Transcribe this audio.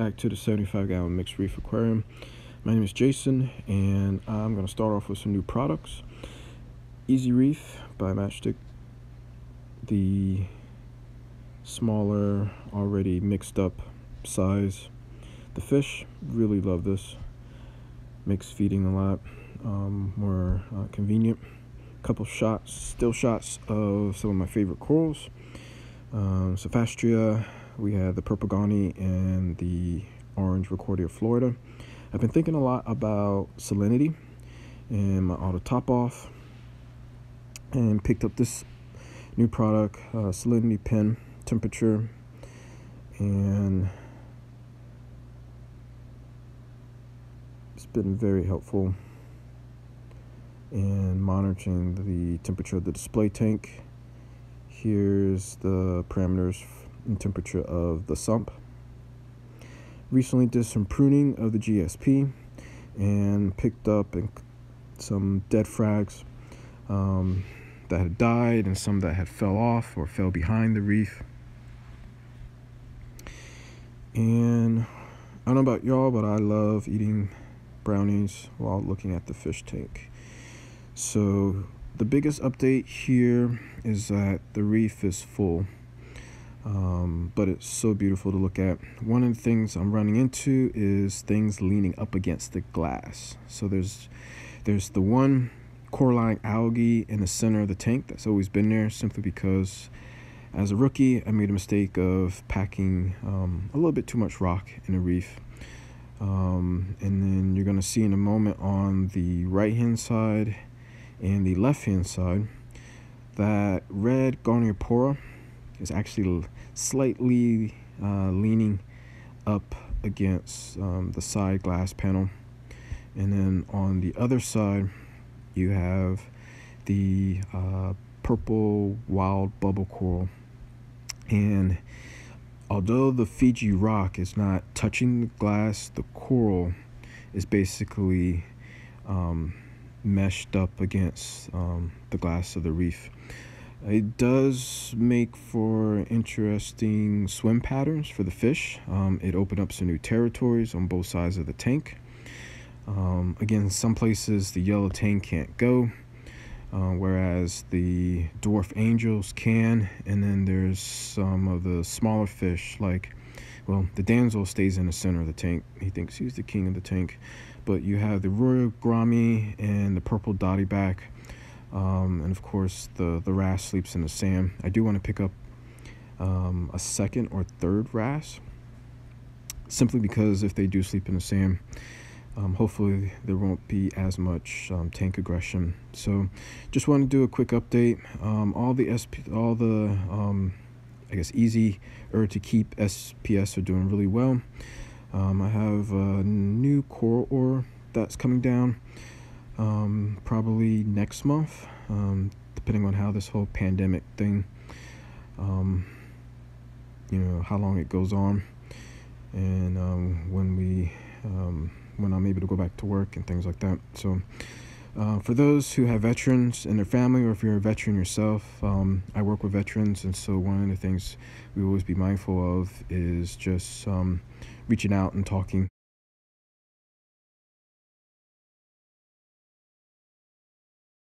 back to the 75 gallon mixed reef aquarium. My name is Jason and I'm going to start off with some new products. Easy Reef by Matchstick the smaller already mixed up size. The fish really love this. Makes feeding a lot um, more uh, convenient. Couple shots still shots of some of my favorite corals. Um, Cyphastrea we have the purple and the orange Ricordea Florida. I've been thinking a lot about salinity and my auto top off and picked up this new product, uh, salinity pen temperature and it's been very helpful in monitoring the temperature of the display tank. Here's the parameters and temperature of the sump. Recently did some pruning of the GSP and picked up some dead frags um, that had died and some that had fell off or fell behind the reef. And I don't know about y'all, but I love eating brownies while looking at the fish tank. So the biggest update here is that the reef is full um, but it's so beautiful to look at. One of the things I'm running into is things leaning up against the glass. So there's there's the one coralline algae in the center of the tank that's always been there simply because as a rookie I made a mistake of packing um, a little bit too much rock in a reef. Um, and then you're going to see in a moment on the right hand side and the left hand side that red Goniopora is actually slightly uh, leaning up against um, the side glass panel. And then on the other side you have the uh, purple wild bubble coral. And although the Fiji rock is not touching the glass the coral is basically um, meshed up against um, the glass of the reef it does make for interesting swim patterns for the fish. Um, it opened up some new territories on both sides of the tank. Um, again, some places the yellow tang can't go, uh, whereas the dwarf angels can. And then there's some of the smaller fish, like, well, the damsel stays in the center of the tank. He thinks he's the king of the tank. But you have the royal gramma and the purple dotty back um, and of course the the wrasse sleeps in the sump. I do want to pick up um, a second or third wrasse simply because if they do sleep in the sump, um, hopefully there won't be as much um, tank aggression. So just want to do a quick update. Um, all the SP all the um, I guess easy or to keep SPS are doing really well. I have a new coral ore that's coming down um, probably next month, um, depending on how this whole pandemic thing, um, you know, how long it goes on, and um, when we, um, when I'm able to go back to work and things like that. So, uh, for those who have veterans in their family, or if you're a veteran yourself, um, I work with veterans, and so one of the things we always be mindful of is just reaching out and talking.